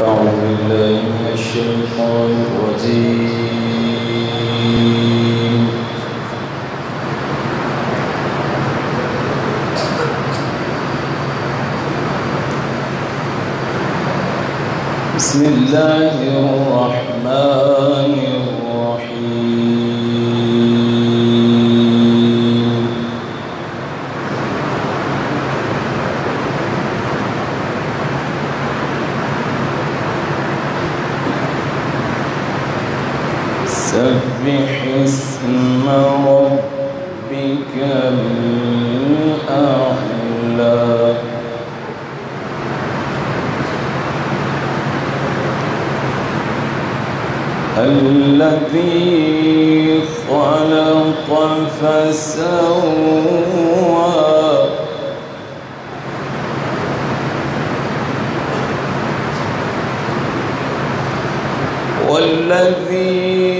بسم الله الرحمن ربك الذي خلق فسوى. والذي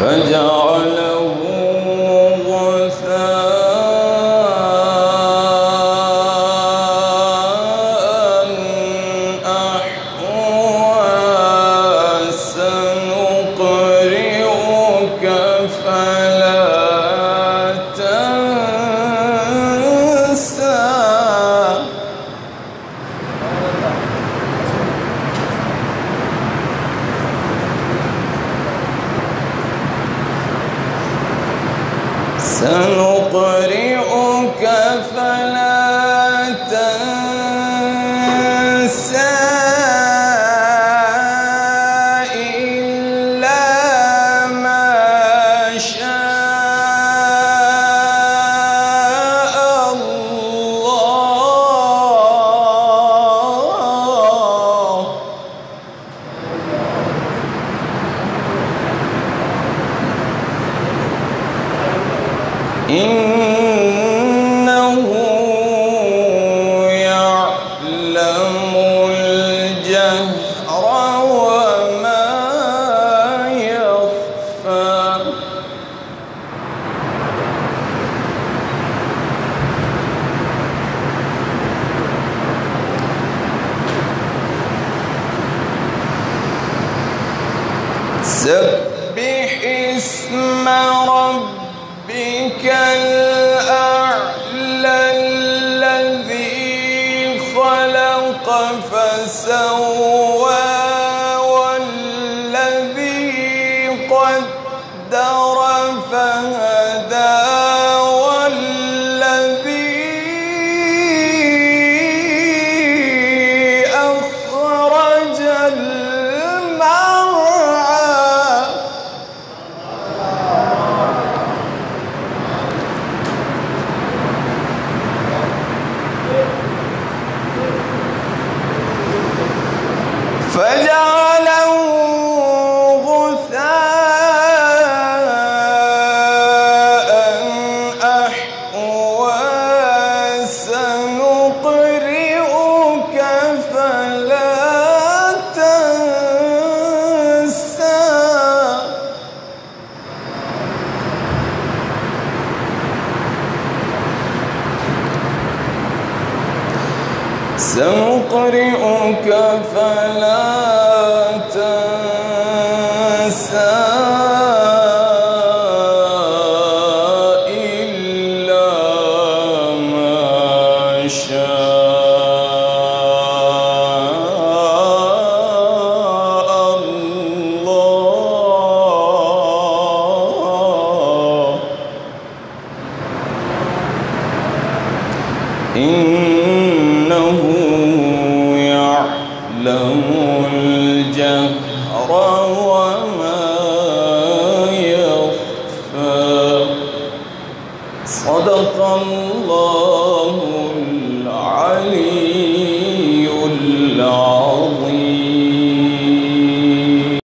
فجعله فلا سبح اسم ربك الأعلى الذي خلق فسوى والذي قدر سنقرئك فلا له الجهر وما يخفى. صدق الله العلي العظيم.